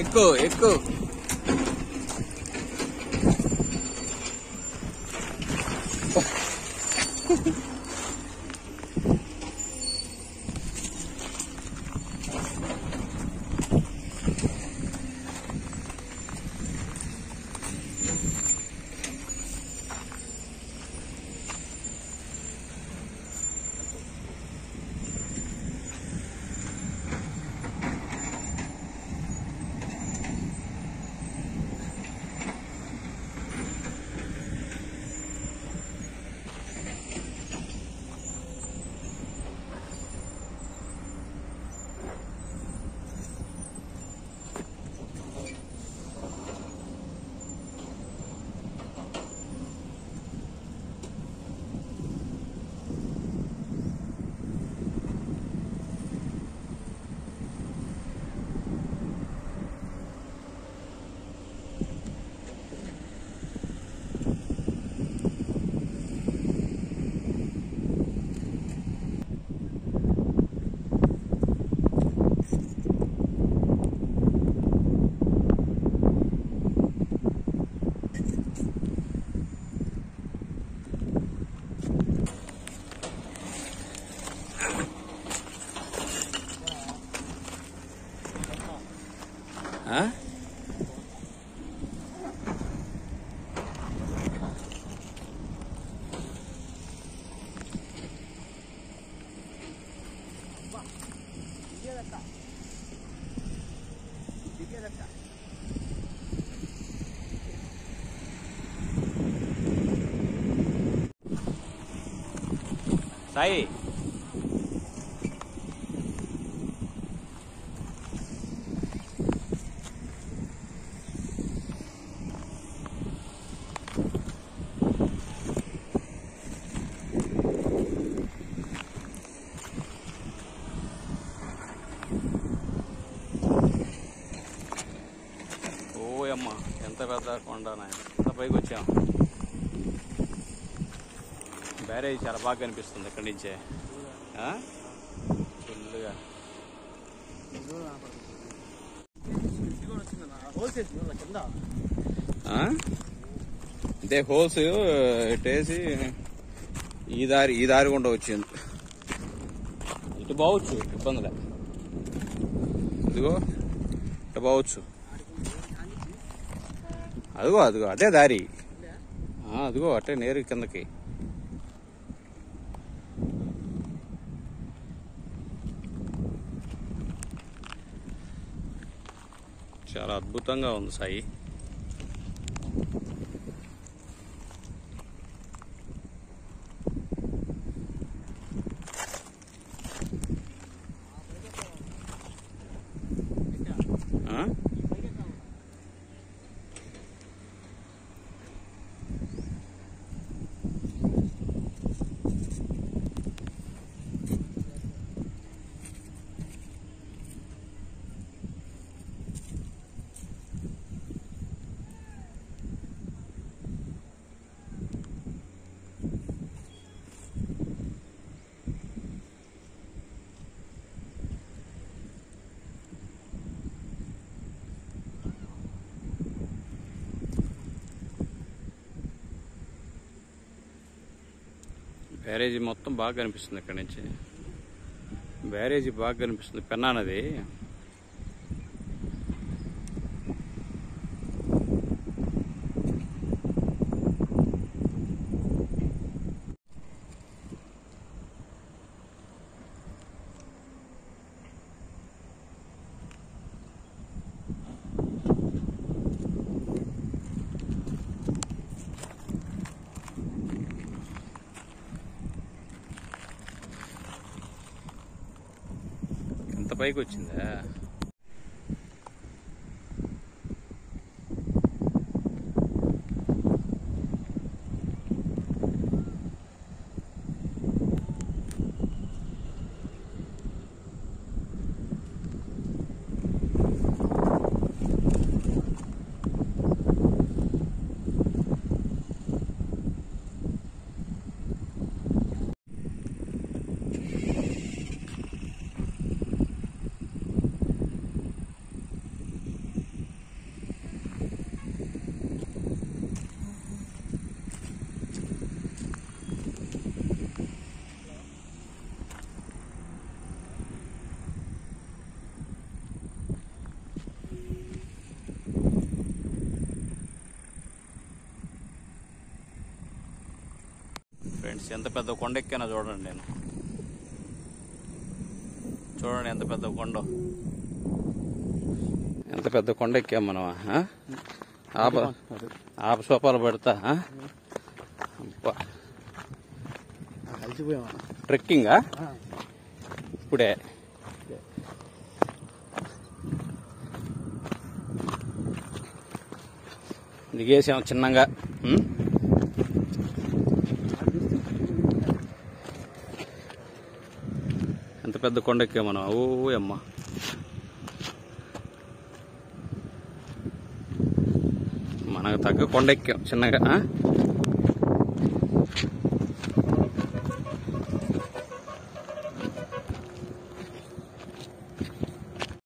ఎక్కువ ఎక్కువ ఆ? సాయి కొండ నాయన. పైకి వచ్చాం. బ్యారేజ్ చాలా బాగా కనిపిస్తుంది ఇక్కడి నుంచే. ఆ? ఫుల్గా అంటే హోల్స్ ఇట్టేసి ఈ దారి ఈ దారి గుండా వచ్చింది. ఇటు బావచ్చు ఇబ్బందిలే ఇదిగో ఇటు బావచ్చు అదిగో అదిగో అదే దారి. అదిగో అట్టే నేరు కిందకి. చాలా అద్భుతంగా ఉంది సాయి. బ్యారేజీ మొత్తం బాగా కనిపిస్తుంది ఇక్కడ నుంచి. బ్యారేజీ బాగా కనిపిస్తుంది. పెన్నా నది ఎంత పైకి వచ్చిందా ఫ్రెండ్స్. ఎంత పెద్ద కొండ ఎక్కానో చూడండి నేను. చూడండి ఎంత పెద్ద కొండ. ఎంత పెద్ద కొండ ఎక్కాం మనం ఆప ఆప సోపాలు పెడతా ట్రెక్కింగా? ఇప్పుడే. దిగేసాం చిన్నగా ఉం? ఎంత పెద్ద కొండ ఎక్కాం మనం ఓ అమ్మ. మనకు తగ్గ కొండ ఎక్కాం చిన్నగా ఆ?